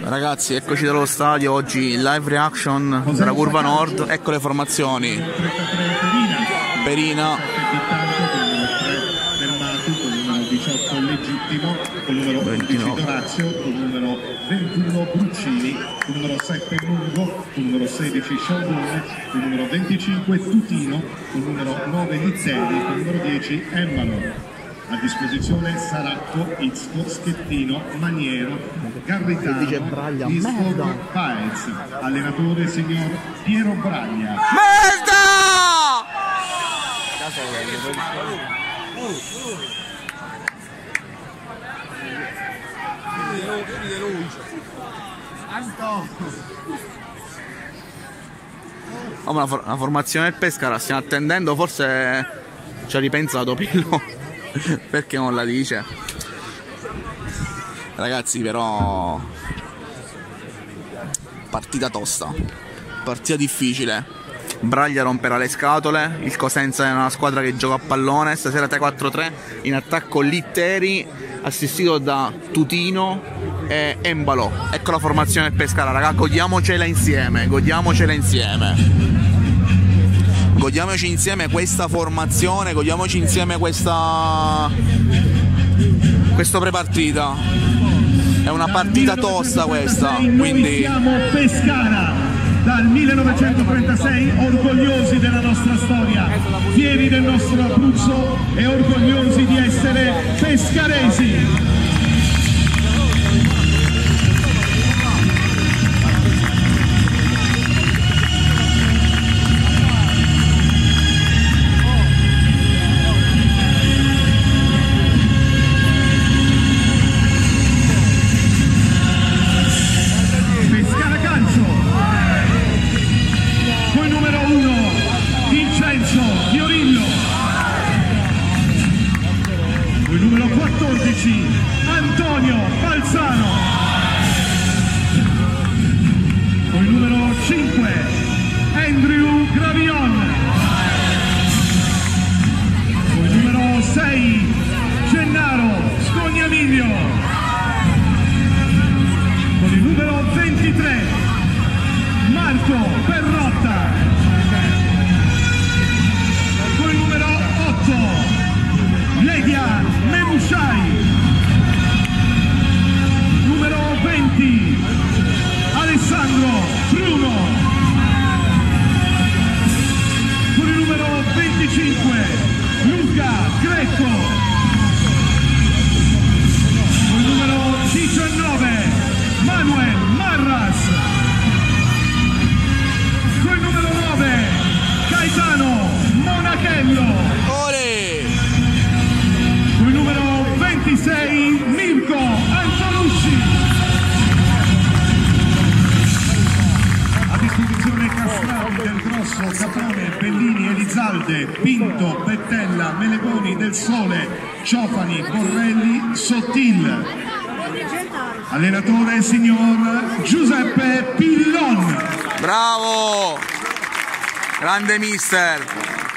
Ragazzi, eccoci dallo stadio oggi live reaction della curva nord. Ecco le formazioni. Perina. Fermato con il numero 18 legittimo, con il numero 11 Dorazio, con il numero 21 Bruccini, con il numero 7 Lungo, con il numero 16 Scialdone, con il numero 25 Tutino, con il numero 9 Lizzelli, con il numero 10 Embalo. A disposizione Saratto, Izzo, Schettino, Maniero, Garritano, Isfor, Paez. Allenatore signor Piero Braglia. Merda! Oh, ma la, for- la formazione del Pescara la stiamo attendendo, forse ci ha ripensato Pillo. Perché non la dice? Ragazzi, però partita tosta, partita difficile. Braglia romperà le scatole, il Cosenza è una squadra che gioca a pallone, stasera 3-4-3, in attacco Litteri, assistito da Tutino e Embalo. Ecco la formazione Pescara, raga, godiamocela insieme, godiamocela insieme. Godiamoci insieme questa formazione, godiamoci insieme questa questo prepartita. È una partita tosta questa, quindi siamo Pescara dal 1936, orgogliosi della nostra storia, fieri del nostro Abruzzo e orgogliosi di essere pescaresi. Elizalde, Pinto, Bettella, Melegoni, Del Sole, Ciofani, Borrelli, Sottil allenatore signor Giuseppe Pillon Bravo! Grande mister!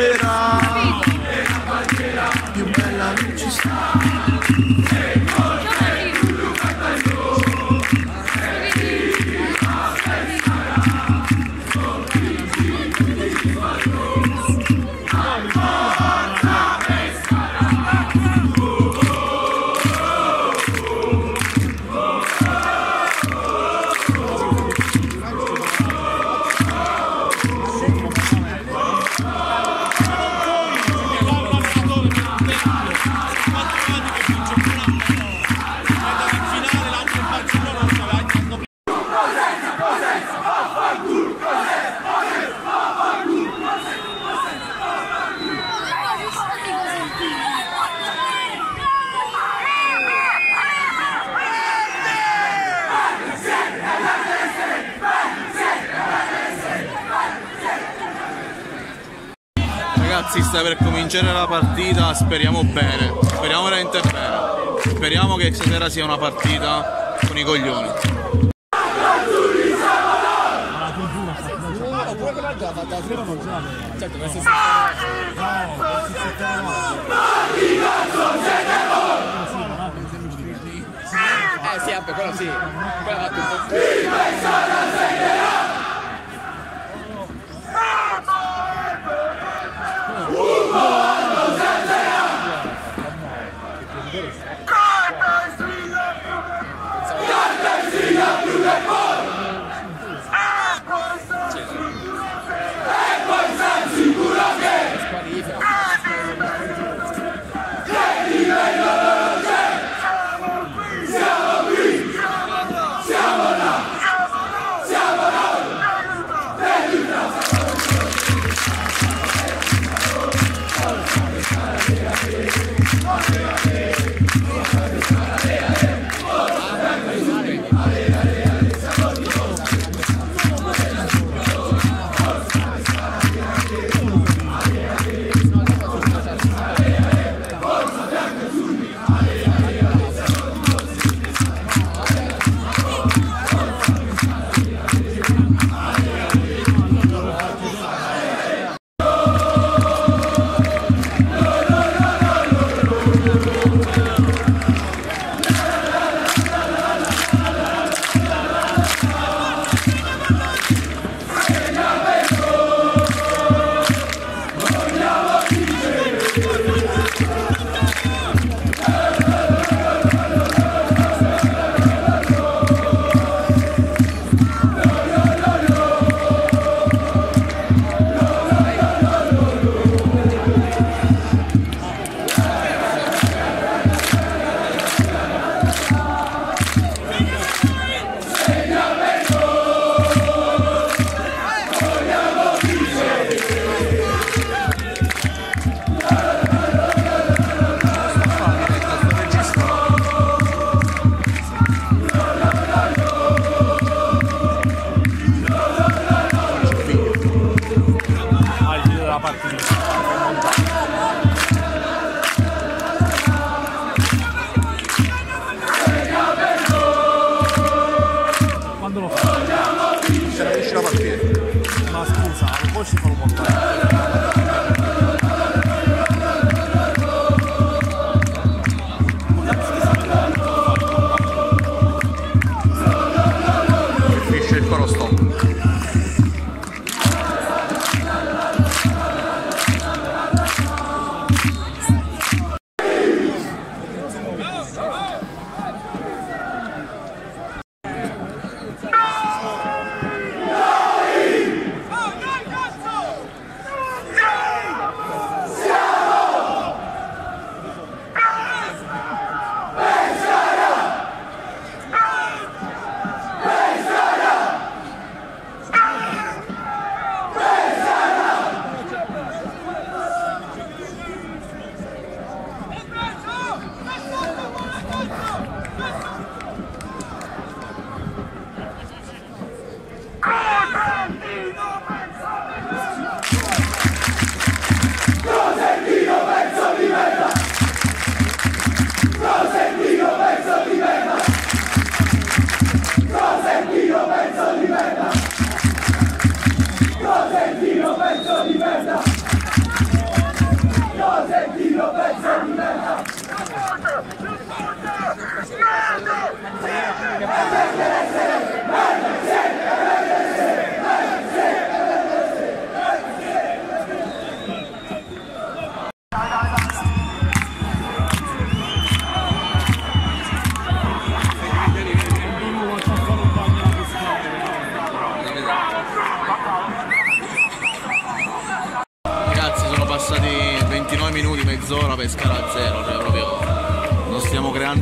it up. Ragazzi sta per cominciare la partita, speriamo bene, speriamo veramente bene. Speriamo che stasera sia una partita con i coglioni. Eh sì, vabbè, quello sì. Quello ha fatto un po'.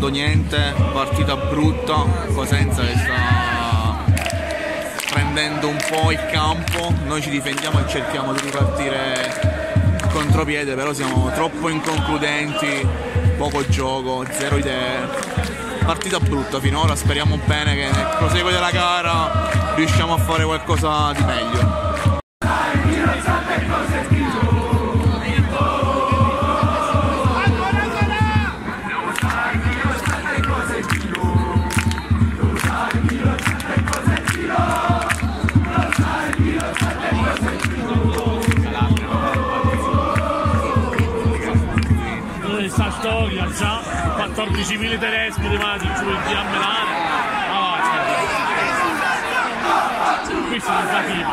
Creando niente, partita brutta, Cosenza che sta prendendo un po' il campo, noi ci difendiamo e cerchiamo di ripartire contropiede, però siamo troppo inconcludenti, poco gioco, zero idee. Partita brutta finora, speriamo bene che nel proseguo della gara riusciamo a fare qualcosa di meglio. Già 14.000 tedeschi rimasti giù in Melana ah, cioè, qui sono stati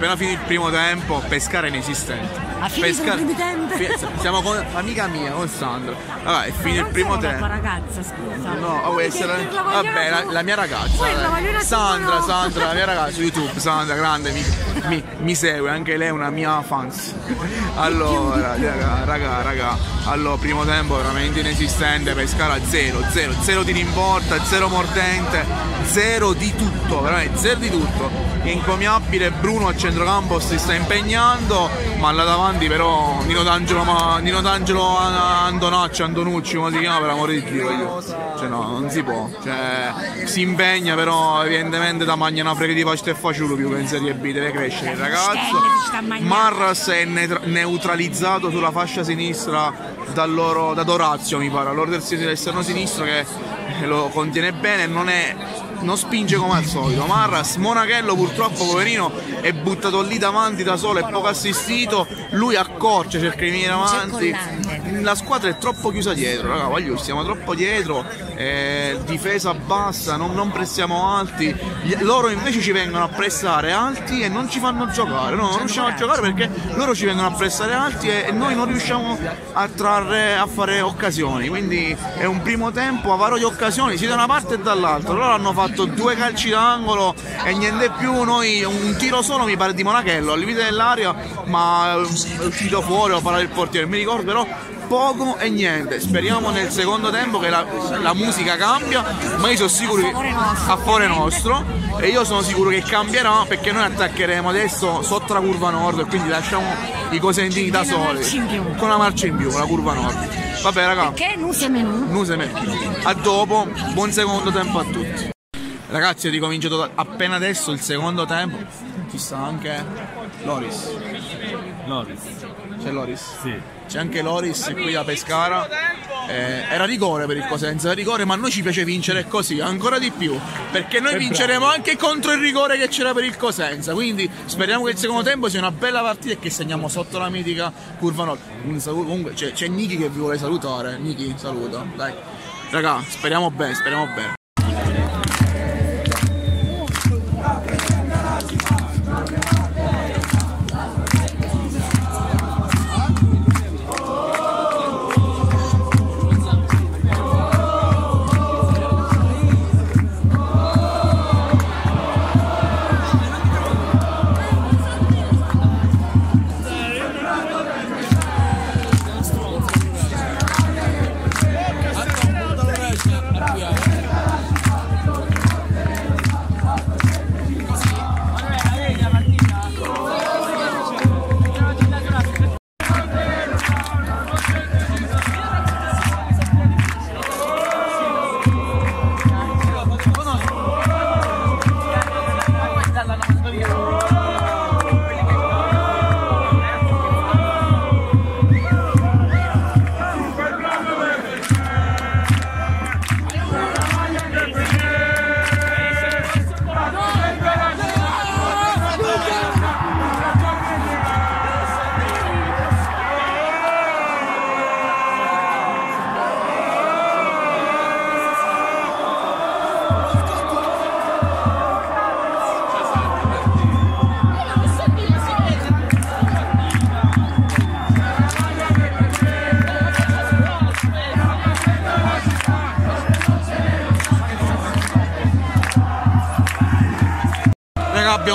appena finito il primo tempo, pescare inesistente. Ha finito Pescare- i primi tempi? Fi- Siamo con amica mia, con Sandra. Allora, è finito il primo sono la tua tempo. ragazza, scusa. No, oh, questa la... La Vabbè, la, la mia ragazza. Una Sandra, tua. Sandra, la mia ragazza, YouTube, Sandra, grande, mi, mi- mi segue, anche lei è una mia fans. Allora, raga, raga, raga, allora, primo tempo veramente inesistente, Pescara zero, zero, zero tiri in porta, zero mordente, zero di tutto, veramente zero di tutto. Incommiabile Bruno a centrocampo si sta impegnando, ma là davanti però Nino D'Angelo, ma, Nino D'Angelo Antonacci, Antonucci, come si chiama per amore di Dio? io- Cioè no, non si può. Cioè, si impegna però evidentemente da mangiare una frega di pasta e faciulo più che in Serie B, deve crescere il ragazzo. Marras è netra- neutralizzato sulla fascia sinistra da, loro, da Dorazio mi pare, allora del sin- esterno sinistro che lo contiene bene, non è non spinge come al solito. Marras, Monachello purtroppo poverino è buttato lì davanti da solo, è poco assistito, lui accorcia, cerca di venire avanti. La squadra è troppo chiusa dietro, raga, voglio, siamo troppo dietro, eh, difesa bassa, non, non pressiamo alti, loro invece ci vengono a pressare alti e non ci fanno giocare, no, non riusciamo a giocare perché loro ci vengono a pressare alti e, e noi non riusciamo a trarre, a fare occasioni, quindi è un primo tempo avaro di occasioni sia da una parte e dall'altra, loro hanno fatto due calci d'angolo e niente più, noi un tiro solo mi pare di Monachello al limite dell'aria ma è uscito fuori a parare il portiere, mi ricordo però poco e niente. Speriamo nel secondo tempo che la, la musica cambia, ma io sono sicuro che a favore nostro e io sono sicuro che cambierà perché noi attaccheremo adesso sotto la curva nord e quindi lasciamo i cosentini da soli. Con una marcia in più, con la curva nord. Vabbè raga, Che non se me. A dopo, buon secondo tempo a tutti. Ragazzi, è ricominciato appena adesso il secondo tempo. Ci sta anche Loris. Loris. C'è Loris? Sì. C'è anche Loris qui da Pescara. Eh, era rigore per il Cosenza, era rigore, ma a noi ci piace vincere così, ancora di più. Perché noi vinceremo anche contro il rigore che c'era per il Cosenza. Quindi speriamo che il secondo tempo sia una bella partita e che segniamo sotto la mitica curva nord. Un saluto, comunque c'è, c'è Niki che vi vuole salutare. Niki, saluto. Dai. Raga, speriamo bene, speriamo bene.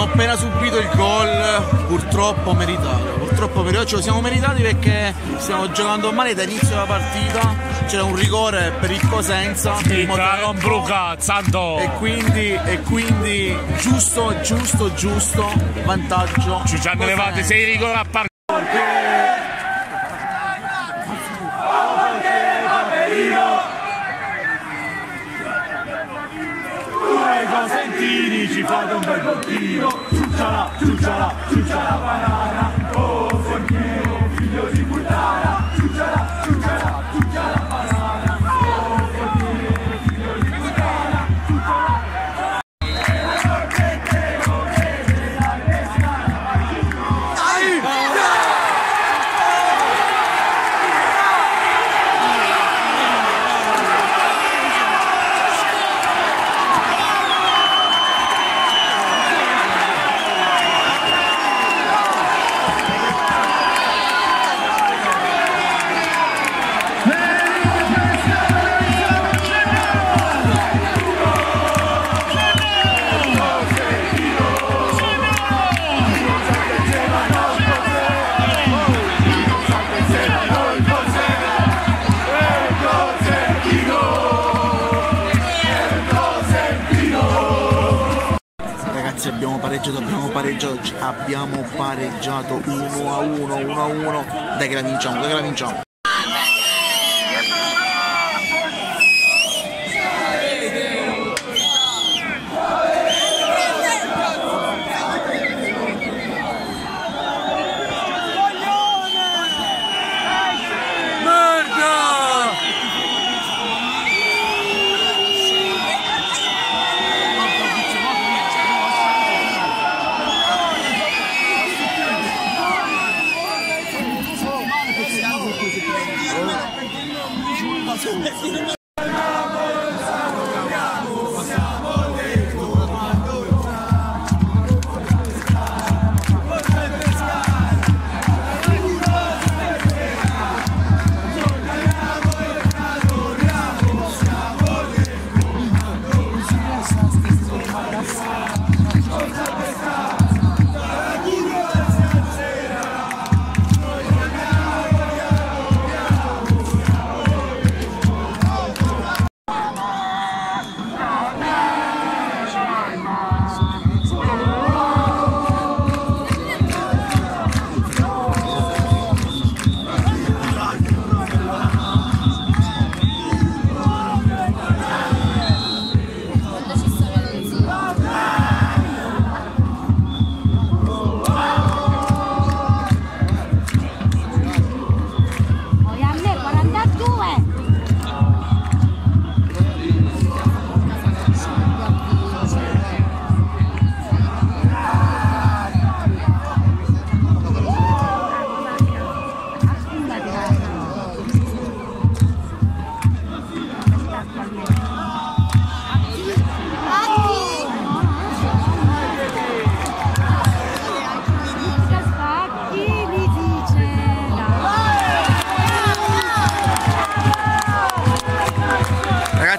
Appena subito il gol, purtroppo meritato. Purtroppo meritato, ce lo siamo meritati perché stiamo giocando male da inizio della partita. C'era un rigore per il Cosenza. non bruca, santo! E quindi, e quindi giusto, giusto, giusto vantaggio. Ci hanno levate sei rigori a par... Dai che la vinciamo, dai che la vinciamo.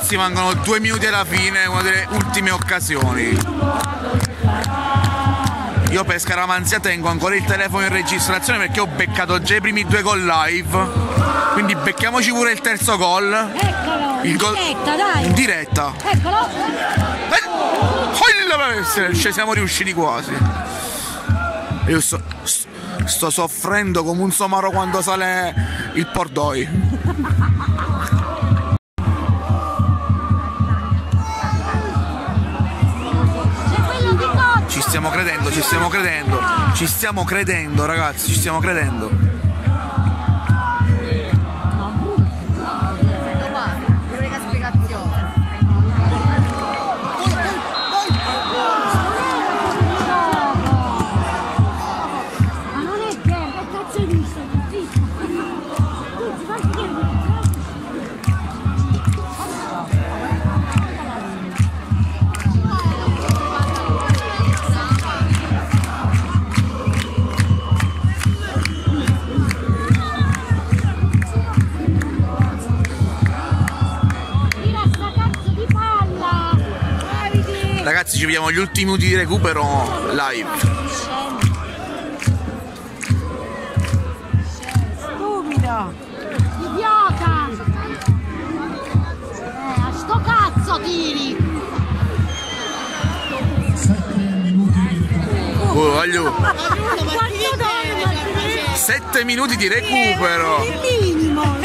Ragazzi, mancano due minuti alla fine, una delle ultime occasioni. Io per Scaramanzia tengo ancora il telefono in registrazione perché ho beccato già i primi due gol live. Quindi becchiamoci pure il terzo gol. Eccolo, Il in gol- diretta, dai. In diretta. Eccolo. Eh, essere- Ci siamo riusciti quasi. Io sto, sto- sto soffrendo come un somaro quando sale il Pordoi. Stiamo credendo, ci stiamo credendo, ci stiamo credendo ragazzi, ci stiamo credendo. Ragazzi ci vediamo gli ultimi minuti di recupero live. Stupido! Idiota! Eh, a sto cazzo tiri! 7 minuti di recupero. Oh, voglio Quanto dormo? 7 minuti di recupero. Il minimo,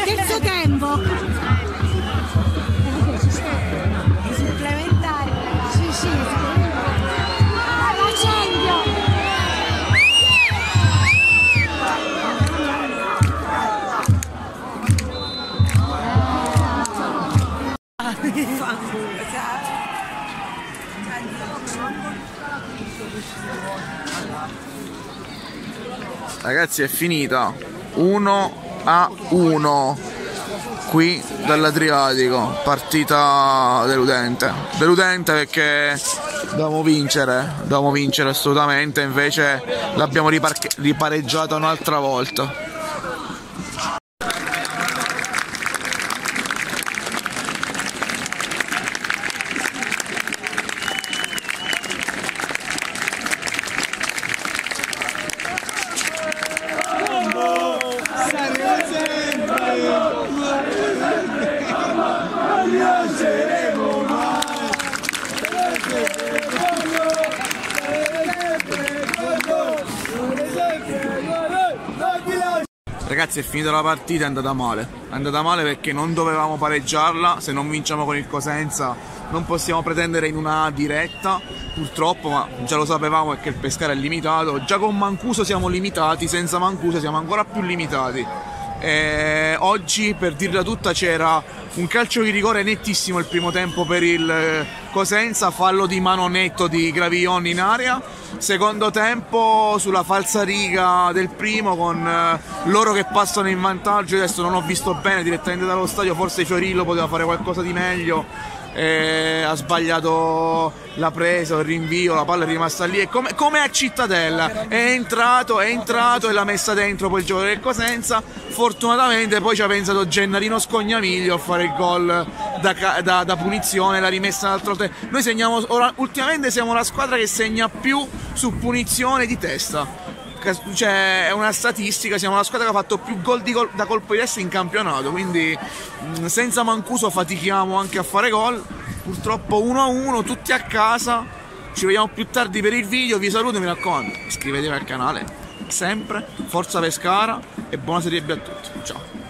Ragazzi è finita. 1 a 1 qui dall'Adriatico. Partita deludente. Deludente perché dovevamo vincere. Dovevamo vincere assolutamente. Invece l'abbiamo ripareggiata un'altra volta Ragazzi è finita la partita, è andata male. È andata male perché non dovevamo pareggiarla, se non vinciamo con il Cosenza non possiamo pretendere in una diretta, purtroppo, ma già lo sapevamo perché il pescare è limitato. Già con Mancuso siamo limitati, senza Mancuso siamo ancora più limitati. E oggi, per dirla tutta, c'era un calcio di rigore nettissimo il primo tempo per il Cosenza, fallo di mano netto di Gravillon in area. Secondo tempo sulla falsa riga del primo con eh, loro che passano in vantaggio. Adesso non ho visto bene direttamente dallo stadio, forse Fiorillo poteva fare qualcosa di meglio. eh, ha sbagliato la presa, il rinvio, la palla è rimasta lì. E come, come a Cittadella è entrato, è entrato e l'ha messa dentro poi il giocatore del Cosenza. Fortunatamente poi ci ha pensato Gennarino Scognamiglio a fare il gol da, da- da punizione, l'ha rimessa dall'altro te. Noi segniamo ora, ultimamente siamo la squadra che segna più su punizione di testa. Cioè, è una statistica, siamo la squadra che ha fatto più gol gol- da colpo di testa in campionato, quindi mh, senza Mancuso fatichiamo anche a fare gol. Purtroppo 1-1, tutti a casa. Ci vediamo più tardi per il video, vi saluto e mi raccomando, iscrivetevi al canale. Sempre, forza Pescara e buona serie a tutti. Ciao.